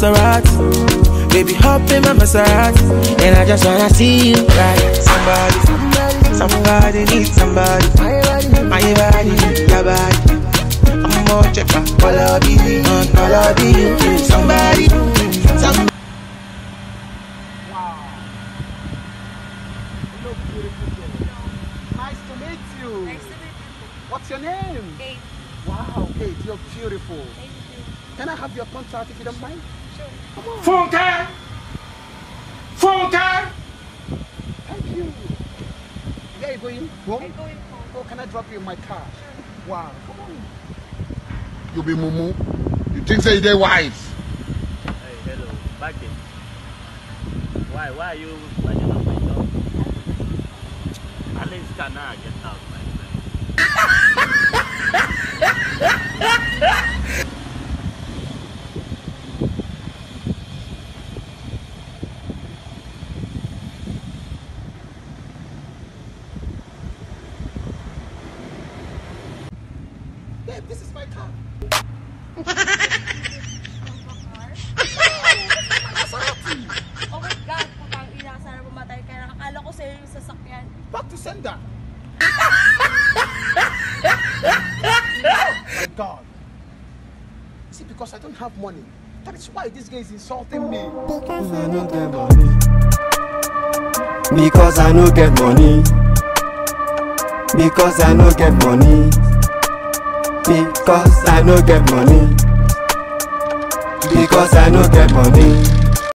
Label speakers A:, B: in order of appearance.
A: Maserati. Baby, hop in my Maserati. And I just wanna see you ride. Somebody, somebody, somebody needs somebody. My body, my body, your body. I'm more check out all of you, all of you. Somebody, somebody.
B: Wow. You look beautiful. Nice to meet you.
C: Nice to meet you.
B: What's your name?
C: Kate,
B: Wow, Kate, you're beautiful.
C: thank you.
B: Can I have your contact if you don't mind?
C: Sure.
D: Funke! Funke!
B: Thank you. Where are you going? Home?
C: I'm going home.
B: Oh, can I drop you in my car? Wow, come on.
E: You be mumu. You think say they wise?
F: Hey, hello, back in. Why, why are you banging on my door? At least can I get out, my friend?
B: Babe, this is my car.
C: Oh my God, putang ina, sana pumatay ka na. Akala ko sa'yo yung sasakyan.
B: Back to sender. my God. See, because I don't have money. That is why this guy is insulting me.
G: Because I no get money. Because I no get money. Because I no get money. Because I no get money. Because I no get money.